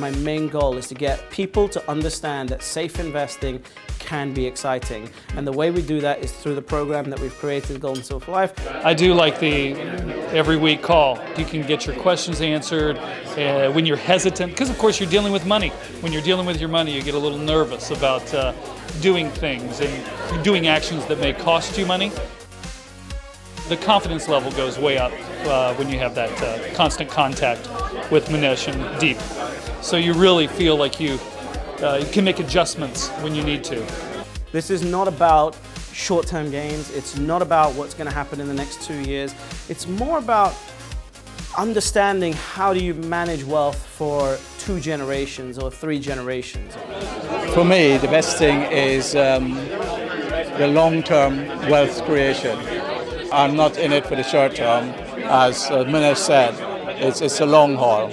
My main goal is to get people to understand that safe investing can be exciting. And the way we do that is through the program that we've created, Gold and Silver Life. I do like the every week call. You can get your questions answered uh, when you're hesitant, because of course you're dealing with money. When you're dealing with your money, you get a little nervous about uh, doing things and doing actions that may cost you money. The confidence level goes way up uh, when you have that uh, constant contact with Manish and Deep. So you really feel like you, uh, you can make adjustments when you need to. This is not about short-term gains. It's not about what's going to happen in the next two years. It's more about understanding how do you manage wealth for two generations or three generations. For me, the best thing is um, the long-term wealth creation. I'm not in it for the short term. As uh, Manish said, it's, it's a long haul.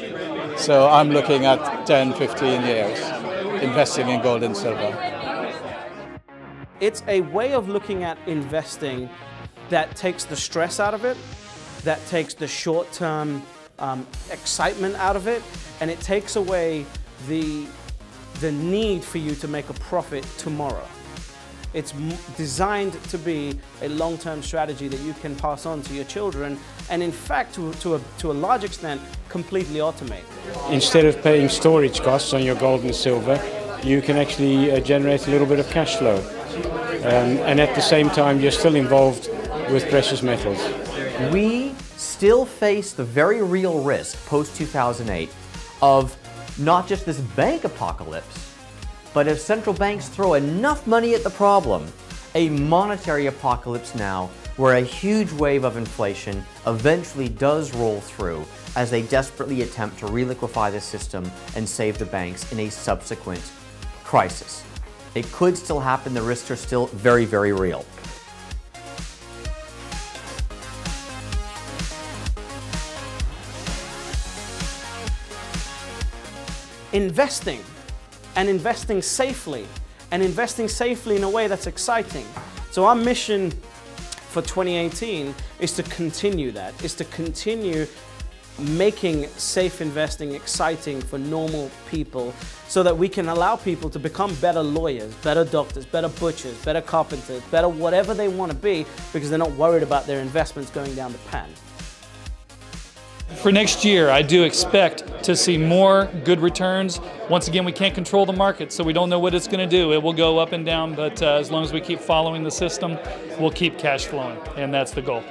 So I'm looking at 10, 15 years investing in gold and silver. It's a way of looking at investing that takes the stress out of it, that takes the short-term um, excitement out of it, and it takes away the, the need for you to make a profit tomorrow. It's designed to be a long-term strategy that you can pass on to your children and in fact, to, to, a, to a large extent, completely automate. Instead of paying storage costs on your gold and silver, you can actually uh, generate a little bit of cash flow. Um, and at the same time, you're still involved with precious metals. We still face the very real risk post-2008 of not just this bank apocalypse, but if central banks throw enough money at the problem, a monetary apocalypse now where a huge wave of inflation eventually does roll through as they desperately attempt to reliquefy the system and save the banks in a subsequent crisis. It could still happen, the risks are still very, very real. Investing and investing safely and investing safely in a way that's exciting. So our mission for 2018 is to continue that, is to continue making safe investing exciting for normal people so that we can allow people to become better lawyers, better doctors, better butchers, better carpenters, better whatever they want to be because they're not worried about their investments going down the pan. For next year, I do expect to see more good returns. Once again, we can't control the market, so we don't know what it's going to do. It will go up and down, but uh, as long as we keep following the system, we'll keep cash flowing, and that's the goal.